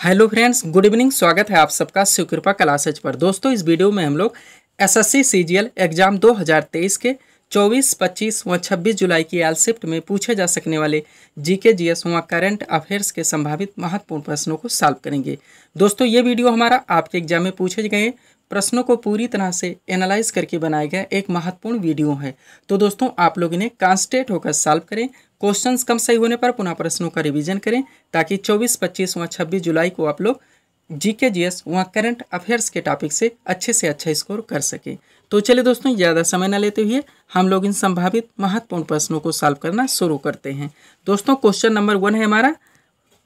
Hello friends good evening स्वागत है आप सबका शिवकृपा क्लासेज पर। दोस्तों इस वीडियो में हम लोग एसएससी सीजीएल एग्ज़ाम 2023 के 24, 25 व 26 जुलाई की एल शिफ्ट में पूछे जा सकने वाले जीके जीएस व करंट अफेयर्स के संभावित महत्वपूर्ण प्रश्नों को सॉल्व करेंगे। दोस्तों ये वीडियो हमारा आपके एग्ज़ाम में पूछे गए प्रश्नों को पूरी तरह से एनालाइज करके बनाया गया एक महत्वपूर्ण वीडियो है। तो दोस्तों आप लोग इन्हें कॉन्स्टेंट होकर सॉल्व करें। क्वेश्चंस कम सही होने पर पुनः प्रश्नों का रिवीजन करें ताकि 24, 25 व 26 जुलाई को आप लोग जी के जी एस व करंट अफेयर्स के टॉपिक से अच्छे से अच्छा स्कोर कर सकें। तो चलिए दोस्तों ज़्यादा समय न लेते हुए हम लोग इन संभावित महत्वपूर्ण प्रश्नों को सॉल्व करना शुरू करते हैं। दोस्तों क्वेश्चन नंबर वन है हमारा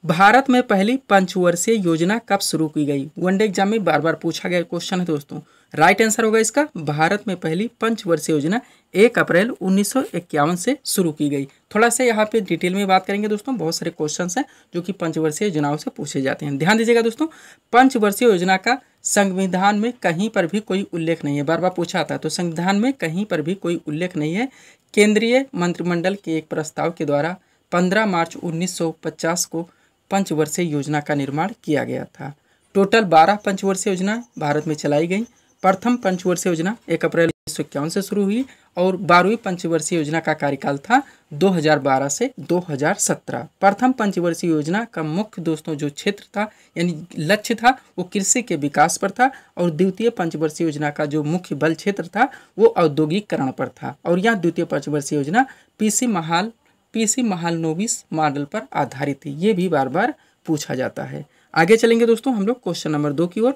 भारत में पहली पंचवर्षीय योजना कब शुरू की गई? वनडे एग्ज़ाम में बार बार पूछा गया क्वेश्चन है दोस्तों। राइट आंसर होगा इसका। भारत में पहली पंचवर्षीय योजना एक अप्रैल उन्नीस सौ इक्यावन से शुरू की गई। थोड़ा सा यहाँ पे डिटेल में बात करेंगे दोस्तों। बहुत सारे क्वेश्चन हैं जो कि पंचवर्षीय योजनाओं से पूछे जाते हैं। ध्यान दीजिएगा दोस्तों, पंचवर्षीय योजना का संविधान में कहीं पर भी कोई उल्लेख नहीं है। बार बार पूछा था तो संविधान में कहीं पर भी कोई उल्लेख नहीं है। केंद्रीय मंत्रिमंडल के एक प्रस्ताव के द्वारा पंद्रह मार्च उन्नीस सौ पचास को पंचवर्षीय योजना का निर्माण किया गया था। टोटल बारह पंचवर्षीय योजना भारत में चलाई गई। प्रथम पंचवर्षीय योजना एक अप्रैल उन्नीस सौ इक्यावन से शुरू हुई और बारहवीं पंचवर्षीय योजना का कार्यकाल था 2012 से 2017 प्रथम पंचवर्षीय योजना का मुख्य दोस्तों जो क्षेत्र था, यानी लक्ष्य था, वो कृषि के विकास पर था और द्वितीय पंचवर्षीय योजना का जो मुख्य बल क्षेत्र था, वो औद्योगिकरण पर था। और यह द्वितीय पंचवर्षीय योजना PC Mahal PC Mahalanobis model पर आधारित है। ये भी बार बार पूछा जाता है। आगे चलेंगे दोस्तों, हम लोग क्वेश्चन नंबर दो की ओर।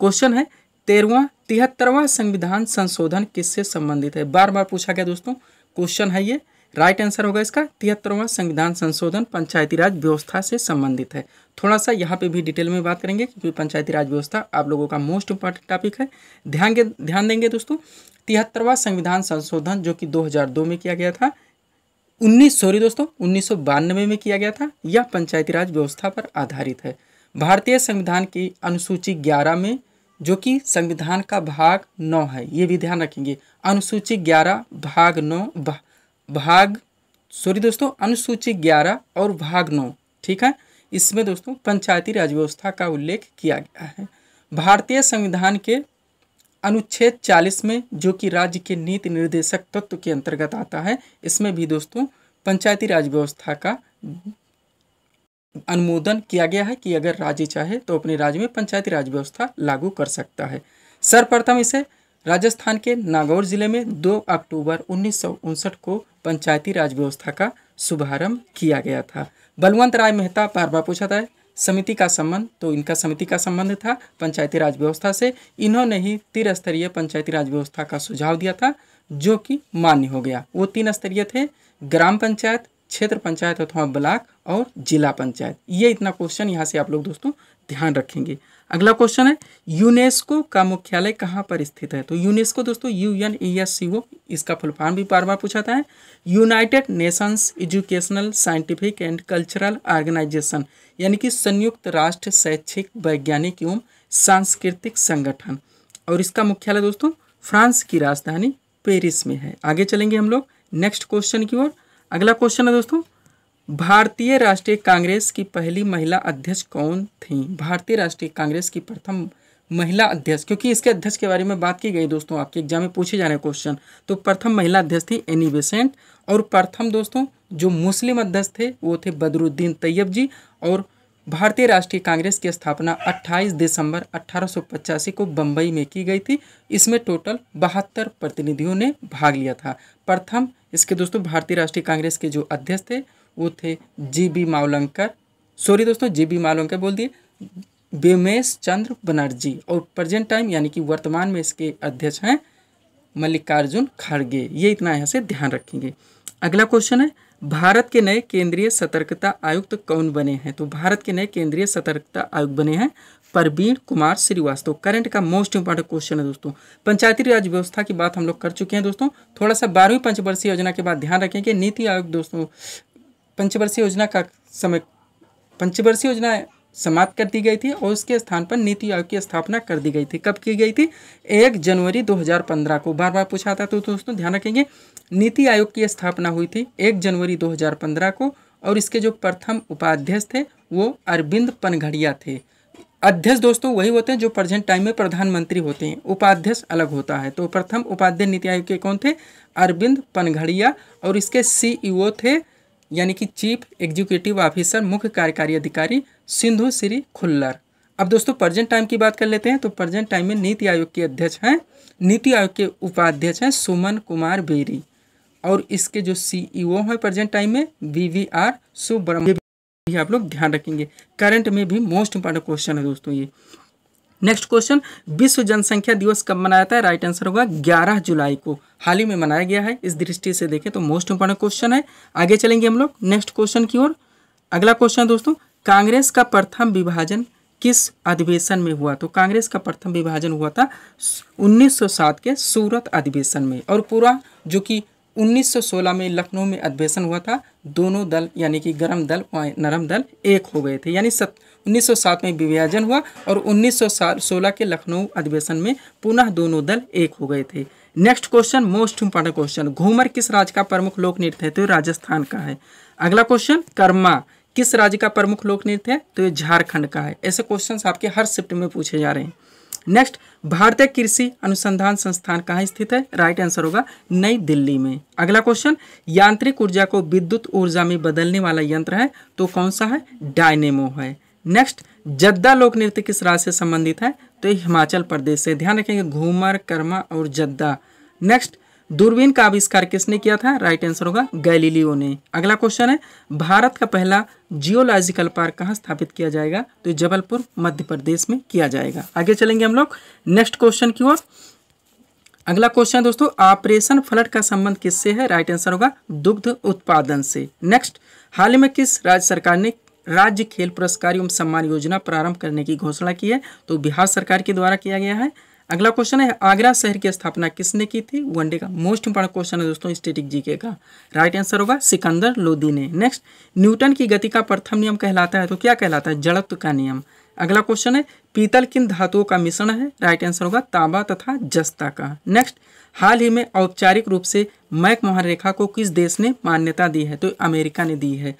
क्वेश्चन है, तेरहवा, तिहत्तरवा संविधान संशोधन किससे संबंधित है? बार बार पूछा गया दोस्तों, क्वेश्चन है ये। राइट आंसर होगा इसका, तिहत्तरवा संविधान संशोधन पंचायती राज व्यवस्था से संबंधित है। थोड़ा सा यहाँ पे भी डिटेल में बात करेंगे, क्योंकि पंचायती राज व्यवस्था आप लोगों का मोस्ट इंपॉर्टेंट टॉपिक है। ध्यान ध्यान देंगे दोस्तों, तिहत्तरवा संविधान संशोधन जो कि 2002 में किया गया था उन्नीस सॉरी दोस्तों, उन्नीस सौ बानबे में किया गया था, यह पंचायती राज व्यवस्था पर आधारित है। भारतीय संविधान की अनुसूची 11 में, जो कि संविधान का भाग नौ है, ये भी ध्यान रखेंगे। अनुसूची 11 भाग नौ भाग सॉरी दोस्तों, अनुसूची 11 और भाग नौ, ठीक है? इसमें दोस्तों, पंचायती राज व्यवस्था का उल्लेख किया गया है। भारतीय संविधान के अनुच्छेद 40 में जो कि राज्य के नीति निर्देशक तत्व के अंतर्गत आता है, इसमें भी दोस्तों पंचायती राज व्यवस्था का अनुमोदन किया गया है कि अगर राज्य चाहे तो अपने राज्य में पंचायती राज व्यवस्था लागू कर सकता है। सर्वप्रथम इसे राजस्थान के नागौर ज़िले में 2 अक्टूबर उन्नीस सौ उनसठ को पंचायती राज व्यवस्था का शुभारंभ किया गया था। बलवंत राय मेहता बार बार पूछा था समिति का संबंध तो इनका समिति का संबंध था पंचायती राज व्यवस्था से। इन्होंने ही त्रिस्तरीय पंचायती राज व्यवस्था का सुझाव दिया था, जो कि मान्य हो गया। वो तीन स्तरीय थे, ग्राम पंचायत, क्षेत्र पंचायत अथवा ब्लॉक और जिला पंचायत। ये इतना क्वेश्चन यहाँ से आप लोग दोस्तों ध्यान रखेंगे। अगला क्वेश्चन है, यूनेस्को का मुख्यालय कहाँ पर स्थित है? तो यूनेस्को दोस्तों U N E S C O इसका फुल फॉर्म भी बार बार पूछाता है। United Nations Educational Scientific and Cultural Organization यानी कि संयुक्त राष्ट्र, शैक्षिक, वैज्ञानिक एवं सांस्कृतिक संगठन। और इसका मुख्यालय दोस्तों, फ्रांस की राजधानी पेरिस में है। आगे चलेंगे हम लोग नेक्स्ट क्वेश्चन की ओर। अगला क्वेश्चन है दोस्तों, भारतीय राष्ट्रीय कांग्रेस की पहली महिला अध्यक्ष कौन थी? भारतीय राष्ट्रीय कांग्रेस की प्रथम महिला अध्यक्ष, क्योंकि इसके अध्यक्ष के बारे में बात की गई दोस्तों आपके, एग्ज़ाम में पूछे जाने क्वेश्चन तो प्रथम महिला अध्यक्ष थी एनी बेसेंट और प्रथम दोस्तों जो मुस्लिम अध्यक्ष थे, वो थे बदरुद्दीन तैयब जी और भारतीय राष्ट्रीय कांग्रेस की स्थापना 28 दिसंबर अट्ठारह को बम्बई में की गई थी। इसमें टोटल बहत्तर प्रतिनिधियों ने भाग लिया था। प्रथम इसके दोस्तों भारतीय राष्ट्रीय कांग्रेस के जो अध्यक्ष थे, वो थे जी बी मावलंकर। सॉरी दोस्तों, जी बी मावलंकर बोल दिए। बेमेश चंद्र बनर्जी और प्रेजेंट टाइम यानी कि वर्तमान में इसके अध्यक्ष हैं मल्लिकार्जुन खड़गे। ये इतना यहाँ से ध्यान रखेंगे। अगला क्वेश्चन है, भारत के नए केंद्रीय सतर्कता आयुक्त कौन बने हैं? तो भारत के नए केंद्रीय सतर्कता आयुक्त बने हैं परवीन कुमार श्रीवास्तव। करंट का मोस्ट इंपॉर्टेंट क्वेश्चन है दोस्तों। पंचायती राज व्यवस्था की बात हम लोग कर चुके हैं दोस्तों। थोड़ा सा बारहवीं पंचवर्षीय योजना के बाद ध्यान रखें कि नीति आयोग दोस्तों, पंचवर्षीय योजना का समय, पंचवर्षीय योजना समाप्त कर दी गई थी और उसके स्थान पर नीति आयोग की स्थापना कर दी गई थी। कब की गई थी? एक जनवरी 2015 को। बार बार पूछा था तो दोस्तों ध्यान रखेंगे, नीति आयोग की स्थापना हुई थी एक जनवरी 2015 को और इसके जो प्रथम उपाध्यक्ष थे वो अरविंद पनघड़िया थे। अध्यक्ष दोस्तों वही होते हैं जो प्रेजेंट टाइम में प्रधानमंत्री होते हैं। उपाध्यक्ष अलग होता है। तो प्रथम उपाध्यक्ष नीति आयोग के कौन थे? अरविंद पनघड़िया और इसके सीईओ थे यानी कि चीफ एग्जीक्यूटिव ऑफिसर, मुख्य कार्यकारी अधिकारी सिंधु श्री खुल्लर। अब दोस्तों प्रेजेंट टाइम की बात कर लेते हैं। तो प्रेजेंट टाइम में नीति आयोग के अध्यक्ष हैं। नीति आयोग के उपाध्यक्ष हैं सुमन कुमार बेरी। और इसके जो सीईओ हैं प्रेजेंट टाइम में वी वी आर सुब्रमण्य भी आप लोग ध्यान रखेंगे। करंट में भी मोस्ट इंपॉर्टेंट क्वेश्चन है दोस्तों ये। नेक्स्ट क्वेश्चन, विश्व जनसंख्या दिवस कब मनाया जाता है? राइट आंसर होगा 11 जुलाई को। हाल ही में मनाया गया है, इस दृष्टि से देखें तो मोस्ट इंपॉर्टेंट क्वेश्चन है। आगे चलेंगे हम लोग, नेक्स्ट क्वेश्चन की ओर। अगला क्वेश्चन दोस्तों, कांग्रेस का प्रथम विभाजन किस अधिवेशन में हुआ? तो कांग्रेस का प्रथम विभाजन हुआ था 1907 के सूरत अधिवेशन में, और पूरा जो कि 1916 में लखनऊ में अधिवेशन हुआ था। दोनों दल, यानी कि गर्म दल और नरम दल, एक हो गए थे। यानी सत 1907 में विभाजन हुआ और 1916 के लखनऊ अधिवेशन में पुनः दोनों दल एक हो गए थे। Next question most important question Ghoomar किस राज्य का प्रमुख लोक नृत्य है? तो राजस्थान का है। अगला क्वेश्चन कर्मा किस राज्य का प्रमुख लोक नृत्य है? तो ये झारखंड का है। ऐसे क्वेश्चन आपके हर शिफ्ट में पूछे जा रहे हैं। नेक्स्ट भारतीय कृषि अनुसंधान संस्थान कहाँ स्थित है? राइट आंसर होगा नई दिल्ली में। अगला क्वेश्चन यांत्रिक ऊर्जा को विद्युत ऊर्जा में बदलने वाला यंत्र है तो कौन सा है? डायनेमो है। नेक्स्ट जद्दा लोक नृत्य किस राज्य से संबंधित है? तो हिमाचल प्रदेश से। ध्यान रखेंगे, घूमर, कर्मा और जद्दा। नेक्स्ट दूरबीन का आविष्कार किसने किया था? राइट आंसर होगा गैलीलियो ने। अगला क्वेश्चन है, भारत का पहला जियोलॉजिकल पार्क कहाँ स्थापित किया जाएगा? तो जबलपुर, मध्य प्रदेश में किया जाएगा। आगे चलेंगे हम लोग। नेक्स्ट क्वेश्चन की ओर। अगला क्वेश्चन है दोस्तों ऑपरेशन फ्लड का संबंध किससे है? राइट आंसर होगा दुग्ध उत्पादन से। नेक्स्ट हाल ही में किस राज्य सरकार ने राज्य खेल पुरस्कार एवं सम्मान योजना प्रारंभ करने की घोषणा की है? तो बिहार सरकार के द्वारा किया गया है। अगला क्वेश्चन है, आगरा शहर की स्थापना किसने की थी? वनडे का मोस्ट इंपॉर्टेंट क्वेश्चन है दोस्तों स्टेटिक जीके का। राइट आंसर होगा सिकंदर लोदी ने। नेक्स्ट न्यूटन की गति का प्रथम नियम कहलाता है तो क्या कहलाता है? जड़त्व का नियम। अगला क्वेश्चन है, पीतल किन धातुओं का मिश्रण है? राइट आंसर होगा तांबा तथा जस्ता का। नेक्स्ट हाल ही में औपचारिक रूप से मैक मोहन रेखा को किस देश ने मान्यता दी है? तो अमेरिका ने दी है।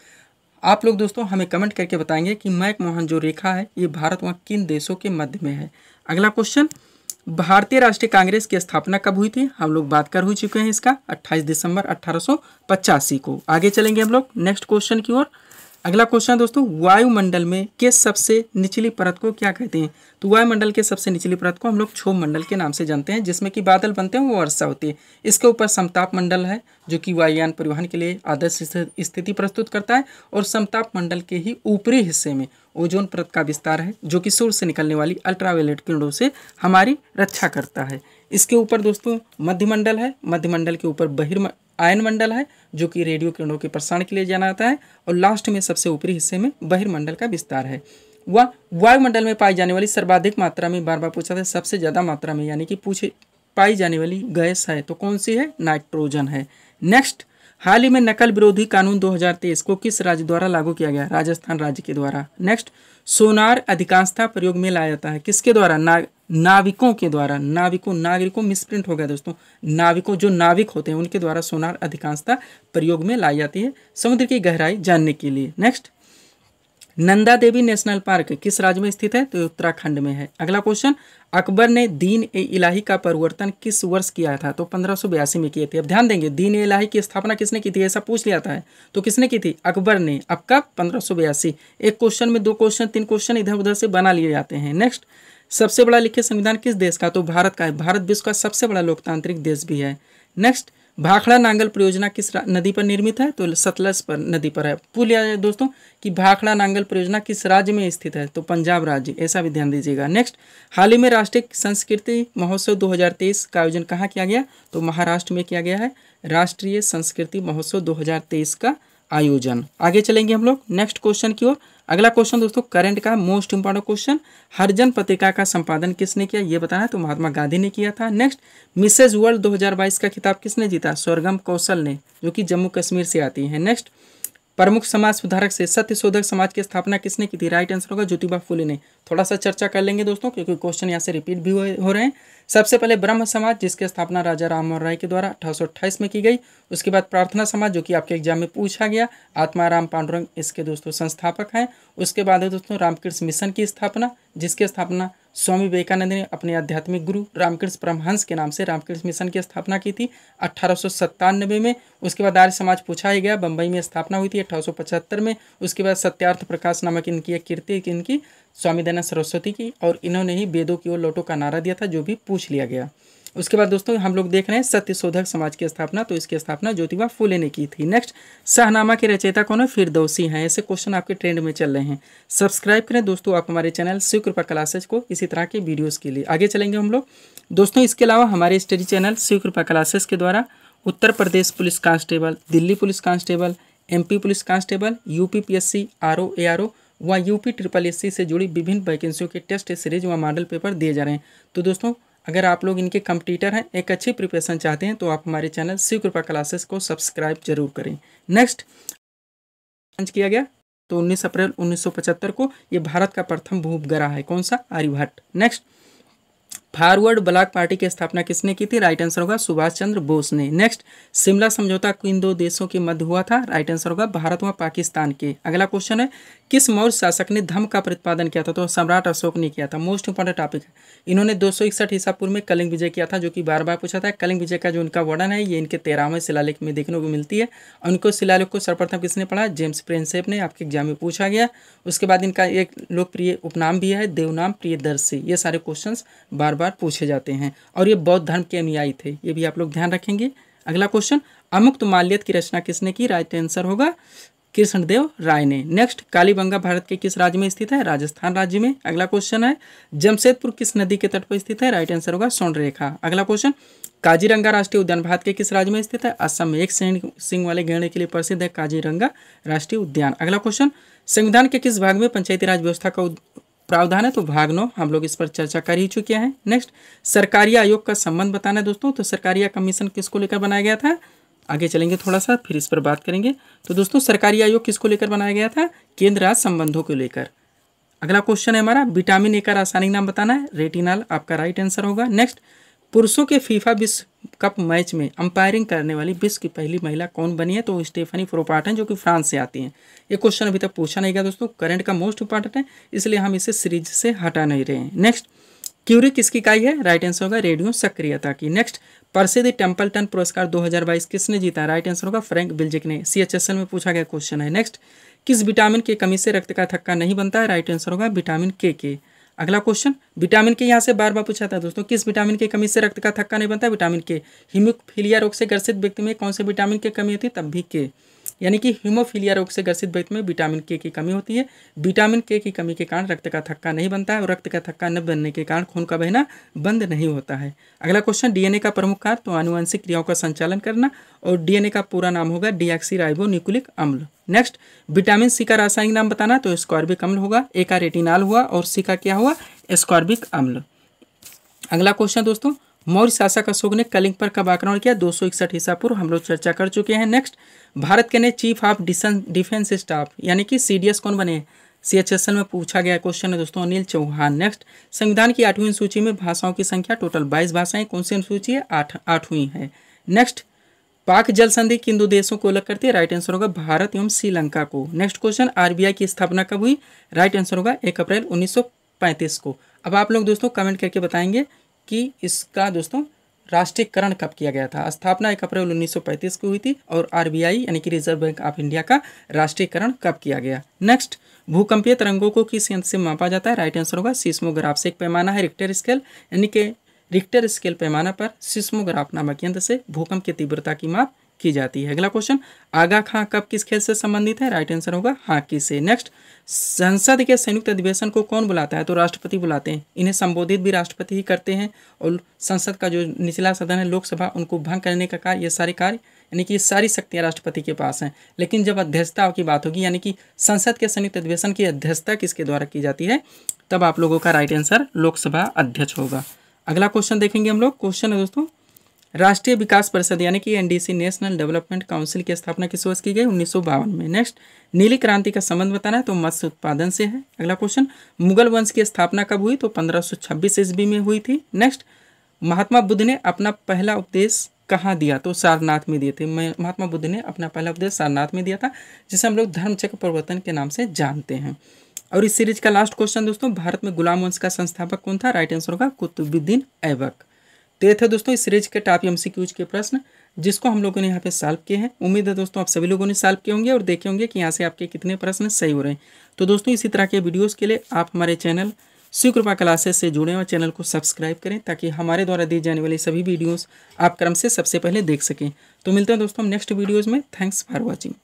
आप लोग दोस्तों हमें कमेंट करके बताएँगे कि मैक मोहन जो रेखा है, ये भारत व किन देशों के मध्य में है। अगला क्वेश्चन भारतीय राष्ट्रीय कांग्रेस की स्थापना कब हुई थी? हम लोग बात कर हो चुके हैं इसका 28 दिसंबर अठारह को। आगे चलेंगे हम लोग नेक्स्ट क्वेश्चन की ओर। अगला क्वेश्चन दोस्तों, वायुमंडल में के सबसे निचली परत को क्या कहते हैं? तो वायुमंडल के सबसे निचली परत को हम लोग क्षोभ मंडल के नाम से जानते हैं, जिसमें कि बादल बनते हैं, वो वर्षा होती है। इसके ऊपर समताप मंडल है, जो कि वायुयान परिवहन के लिए आदर्श स्थिति प्रस्तुत करता है, और समताप मंडल के ही ऊपरी हिस्से में ओजोन परत का विस्तार है, जो कि सूर्य से निकलने वाली अल्ट्रावायलेट किरणों से हमारी रक्षा करता है। इसके ऊपर दोस्तों मध्यमंडल है, मध्यमंडल के ऊपर बहिर्म आयन मंडल है, जो कि रेडियो किरणों के प्रसारण के लिए जाना जाता है, और लास्ट में सबसे ऊपरी हिस्से में बहिर्मंडल का विस्तार है। वह वायुमंडल में पाई जाने वाली सर्वाधिक मात्रा में बार बार पूछा था सबसे ज़्यादा मात्रा में, यानी कि पूछे, पाई जाने वाली गैस है तो कौन सी है? नाइट्रोजन है। नेक्स्ट हाल ही में नकल विरोधी कानून 2023 को किस राज्य द्वारा लागू किया गया? राजस्थान राज्य के द्वारा। नेक्स्ट सोनार अधिकांशता प्रयोग में लाया जाता है। किसके द्वारा? नाविकों के द्वारा, नाविकों, नागरिकों मिसप्रिंट हो गया दोस्तों। नाविकों जो नाविक होते हैं, उनके द्वारा सोनार अधिकांशता प्रयोग में लाई जाती है समुद्र की गहराई जानने के लिए। Next Nanda Devi national park किस राज्य में स्थित है? तो उत्तराखंड में है। अगला क्वेश्चन, अकबर ने दीन ए इलाही का परिवर्तन किस वर्ष किया था? तो पंद्रह में किए थे। अब ध्यान देंगे, दीन ए इलाही की स्थापना किसने की थी? ऐसा पूछ लिया था। तो किसने की थी? अकबर ने। अब का पंद्रह एक क्वेश्चन में दो क्वेश्चन, तीन क्वेश्चन इधर उधर से बना लिए जाते हैं। नेक्स्ट सबसे बड़ा लिखित संविधान किस देश का? तो भारत का है। भारत विश्व का सबसे बड़ा लोकतांत्रिक देश भी है। नेक्स्ट भाखड़ा नांगल परियोजना किस नदी पर निर्मित है? तो सतलज पर, नदी पर है। पुल जाए दोस्तों कि भाखड़ा नांगल परियोजना किस राज्य में स्थित है? तो पंजाब राज्य, ऐसा भी ध्यान दीजिएगा। नेक्स्ट हाल ही में राष्ट्रीय संस्कृति महोत्सव 2023 का आयोजन कहाँ किया गया? तो महाराष्ट्र में किया गया है। राष्ट्रीय संस्कृति महोत्सव 2023 का आयोजन। आगे चलेंगे हम लोग। नेक्स्ट क्वेश्चन की ओर। अगला क्वेश्चन दोस्तों करंट का मोस्ट इंपॉर्टेंट क्वेश्चन हरजन पत्रिका का संपादन किसने किया? ये बताना है तो महात्मा गांधी ने किया था। नेक्स्ट मिसेज वर्ल्ड 2022 का खिताब किसने जीता? स्वर्गम कौशल ने, जो कि जम्मू कश्मीर से आती है। नेक्स्ट प्रमुख समाज सुधारक से सत्य शोधक समाज की स्थापना किसने की थी? राइट आंसर होगा ज्योतिबा फुले ने। थोड़ा सा चर्चा कर लेंगे दोस्तों, क्योंकि क्वेश्चन यहाँ से रिपीट भी हो रहे हैं। सबसे पहले ब्रह्म समाज, जिसकी स्थापना राजा राम मोहन राय के द्वारा अठारह सौ अट्ठाईस में की गई। उसके बाद प्रार्थना समाज, जो कि आपके एग्ज़ाम में पूछा गया। आत्माराम पांडुरंग इसके दोस्तों संस्थापक हैं। उसके बाद है दोस्तों रामकृष्ण मिशन की स्थापना, जिसकी स्थापना स्वामी विवेकानंद ने अपने आध्यात्मिक गुरु रामकृष्ण परमहंस के नाम से रामकृष्ण मिशन की स्थापना की थी अठारह में। उसके बाद आर्य समाज पूछा ही गया बम्बई में स्थापना हुई थी अठारह सौ पचहत्तर में। उसके बाद सत्यार्थ प्रकाश नामक इनकी एक कीर्ति इनकी। स्वामी दयानंद सरस्वती की और इन्होंने ही वेदों की ओर लौटो का नारा दिया था, जो भी पूछ लिया गया। उसके बाद दोस्तों, हम लोग देख रहे हैं सत्य शोधक समाज की स्थापना तो इसकी स्थापना ज्योतिबा फूले ने की थी। नेक्स्ट शाहनामा के रचयिता कौन है? फिरदौसी हैं। ऐसे क्वेश्चन आपके ट्रेंड में चल रहे हैं। सब्सक्राइब करें दोस्तों आप हमारे चैनल शिव कृपा क्लासेज को इसी तरह के वीडियोज़ के लिए। आगे चलेंगे हम लोग। दोस्तों, इसके अलावा हमारे स्टडी चैनल शिव कृपा क्लासेज के द्वारा Uttar Pradesh police constable, Delhi police constable MP police constable UP PSC RO ARO व यूपी ट्रिपल एससी से जुड़ी विभिन्न वैकेंसियों के टेस्ट सीरीज़ व मॉडल पेपर दिए जा रहे हैं। तो दोस्तों, अगर आप लोग इनके कंप्यूटर हैं, एक अच्छी प्रिपरेशन चाहते हैं तो आप हमारे चैनल शिव कृपा क्लासेस को सब्सक्राइब ज़रूर करें। नेक्स्ट लॉन्च किया गया तो 19 अप्रैल 1975 को ये भारत का प्रथम भूपग्रह है। कौन सा? Aryabhata. Next Forward Bloc party की स्थापना किसने की थी? राइट आंसर होगा सुभाष चंद्र बोस ने। नेक्स्ट शिमला समझौता किन दो देशों के मध्य हुआ था। राइट आंसर होगा भारत व पाकिस्तान के। अगला क्वेश्चन है, किस मौर्य शासक ने धर्म का प्रतिपादन किया था? तो सम्राट अशोक ने किया था। मोस्ट इंपॉर्टेंट टॉपिक है। इन्होंने दो सौ इकसठ ईसा पूर्व में कलिंग विजय किया था, जो कि बार बार पूछा था। कलिंग विजय का जो उनका वर्णन है, ये इनके तेरहवें शिलालेख में देखने को मिलती है। उनको शिलालेख को सर्वप्रथम किसने पढ़ा? जेम्स प्रिंसेप ने, आपके एग्ज़ाम में पूछा गया। उसके बाद इनका एक लोकप्रिय उपनाम भी है, देवनाम प्रियदर्शी। ये सारे क्वेश्चन बार बार पूछे जाते हैं। और ये बौद्ध धर्म के अनुयायी थे। ये भी आप लोग ध्यान रखेंगे। अगला क्वेश्चन अमुक्त माल्यत की रचना किसने की? राइट आंसर होगा कृष्णदेव राय ने। नेक्स्ट कालीबंगा भारत के किस राज्य में स्थित है? राजस्थान राज्य में। अगला क्वेश्चन है, जमशेदपुर किस नदी के तट पर स्थित है? राइट आंसर होगा स्वर्ण रेखा अगला क्वेश्चन काजीरंगा राष्ट्रीय उद्यान भारत के किस राज्य में स्थित है? असम में। एक सिंह वाले गेड़े के लिए प्रसिद्ध है काजीरंगा राष्ट्रीय उद्यान। अगला क्वेश्चन संविधान के किस भाग में पंचायती राज व्यवस्था का प्रावधान है तो भाग नौ, हम लोग इस पर चर्चा कर ही चुके हैं। नेक्स्ट सरकारी आयोग का संबंध बताना है दोस्तों तो सरकारी कमीशन किसको लेकर बनाया गया था? आगे चलेंगे थोड़ा सा, फिर इस पर बात करेंगे। तो दोस्तों, सरकारी आयोग किसको लेकर बनाया गया था? केंद्र राज्य संबंधों को लेकर। अगला क्वेश्चन है हमारा विटामिन ए का रासायनिक नाम बताना है। रेटिनल आपका राइट आंसर होगा। नेक्स्ट पुरुषों के फीफा विश्व कप मैच में अंपायरिंग करने वाली विश्व की पहली महिला कौन बनी है? तो स्टेफनी फ्रोपाट हैं, जो कि फ्रांस से आती हैं। ये क्वेश्चन अभी तक पूछा नहीं गया दोस्तों। करंट का मोस्ट इंपॉर्टेंट है, इसलिए हम इसे सीरीज़ से हटा नहीं रहे हैं। नेक्स्ट क्यूरी किसकी इकाई है राइट आंसर होगा रेडियो सक्रियता की। नेक्स्ट प्रसिद्ध टेम्पलटन पुरस्कार 2022 किसने जीता? राइट आंसर होगा फ्रैंक बिल्जिक ने। सी में पूछा गया क्वेश्चन है। नेक्स्ट किस विटामिन की कमी से रक्त का थक्का नहीं बनता? है राइट आंसर होगा विटामिन के के। अगला क्वेश्चन विटामिन के यहाँ से बार बार पूछा था दोस्तों, किस विटामिन की कमी से रक्त का थक्का नहीं बनता? विटामिन के हिमोफीलिया रोग से ग्रसित व्यक्ति में कौन से विटामिन की कमी होती तब भी के। यानी कि हीमोफीलिया रोग से ग्रसित व्यक्ति में विटामिन के की कमी होती है। विटामिन के की कमी के कारण रक्त का थक्का नहीं बनता है और रक्त का थक्का न बनने के कारण खून का बहना बंद नहीं होता है। अगला क्वेश्चन डीएनए का प्रमुख कार्य तो आनुवंशिक क्रियाओं का संचालन करना और डीएनए का पूरा नाम होगा डीऑक्सी राइबो न्यूक्लिक अम्ल। नेक्स्ट विटामिन सी का रासायनिक नाम बताना तो स्कॉर्बिक अम्ल होगा ए का रेटिनाल हुआ और सी का क्या हुआ? स्कॉर्बिक अम्ल। अगला क्वेश्चन दोस्तों मौर्य शासक अशोक ने कलिंग पर कब आक्रमण किया? दो सौ इकसठ ईसा पूर्व हम लोग चर्चा कर चुके हैं। नेक्स्ट भारत के नए चीफ ऑफ़ डिफेंस स्टाफ यानी कि सीडीएस कौन बने सी एच एस एल में पूछा गया क्वेश्चन है दोस्तों, अनिल चौहान। नेक्स्ट संविधान की आठवीं सूची में भाषाओं की संख्या टोटल बाईस भाषाएँ, कौन सी अनुसूची है? आठ, आठवीं है। नेक्स्ट पाक जल संधि किन दो देशों को अलग करती है? राइट आंसर होगा भारत एवं श्रीलंका को। नेक्स्ट क्वेश्चन आरबीआई की स्थापना कब हुई? राइट आंसर होगा एक अप्रैल 1935 को। अब आप लोग दोस्तों कमेंट करके बताएँगे कि इसका दोस्तों, राष्ट्रीयकरण कब किया गया था? स्थापना एक अप्रैल 1935 को हुई थी और आरबीआई यानी कि रिज़र्व बैंक ऑफ़ इंडिया का राष्ट्रीयकरण कब किया गया? नेक्स्ट, भूकंपीय तरंगों को किस यंत्र से मापा जाता है? राइट आंसर होगा सीस्मोग्राफ से एक पैमाना है, रिक्टर स्केल, यानी कि रिक्टर स्केल पैमाना पर सिस्मोग्राफ नामक यंत्र से भूकंप की तीव्रता की माप की जाती है। अगला क्वेश्चन आगा खां कब किस खेल से संबंधित है? राइट आंसर होगा हॉकी से। नेक्स्ट संसद के संयुक्त अधिवेशन को कौन बुलाता है? तो राष्ट्रपति बुलाते हैं। इन्हें संबोधित भी राष्ट्रपति ही करते हैं और संसद का जो निचला सदन है, लोकसभा, उनको भंग करने का कार्य, ये सारे कार्य, यानी कि ये सारी शक्तियाँ राष्ट्रपति के पास हैं। लेकिन जब अध्यक्षता की बात होगी, यानी कि संसद के संयुक्त अधिवेशन की अध्यक्षता किसके द्वारा की जाती है? तब आप लोगों का राइट आंसर लोकसभा अध्यक्ष होगा। अगला क्वेश्चन देखेंगे हम लोग। क्वेश्चन है दोस्तों राष्ट्रीय विकास परिषद, यानी कि एनडीसी नेशनल डेवलपमेंट काउंसिल की स्थापना किस वर्ष की गई? उन्नीस सौ बावन में। नेक्स्ट, नीली क्रांति का संबंध बताना है तो मत्स्य उत्पादन से है। अगला क्वेश्चन, मुगल वंश की स्थापना कब हुई? तो 1526 ईस्वी में हुई थी। नेक्स्ट, महात्मा बुद्ध ने अपना पहला उपदेश कहाँ दिया? तो सारनाथ में दिए थे। महात्मा बुद्ध ने अपना पहला उपदेश सारनाथ में दिया था, जिसे हम लोग धर्मचक्र प्रवर्तन के नाम से जानते हैं। और इस सीरीज़ का लास्ट क्वेश्चन दोस्तों, भारत में गुलाम वंश का संस्थापक कौन था? राइट आंसर होगा कुतुबुद्दीन ऐबक। तो ये थे दोस्तों इस सीरीज़ के टॉप एम के प्रश्न, जिसको हम लोगों ने यहाँ पे सॉल्व किए हैं। उम्मीद है दोस्तों आप सभी लोगों ने सॉल्व किए होंगे और देखे होंगे कि यहाँ से आपके कितने प्रश्न सही हो रहे हैं। तो दोस्तों इसी तरह के वीडियोज़ के लिए आप हमारे चैनल शिव कृपा क्लासेस से जुड़ें और चैनल को सब्सक्राइब करें, ताकि हमारे द्वारा दी जाने वाली सभी वीडियोस आप क्रम से सबसे पहले देख सकें। तो मिलते हैं दोस्तों नेक्स्ट वीडियोज़ में। Thanks for watching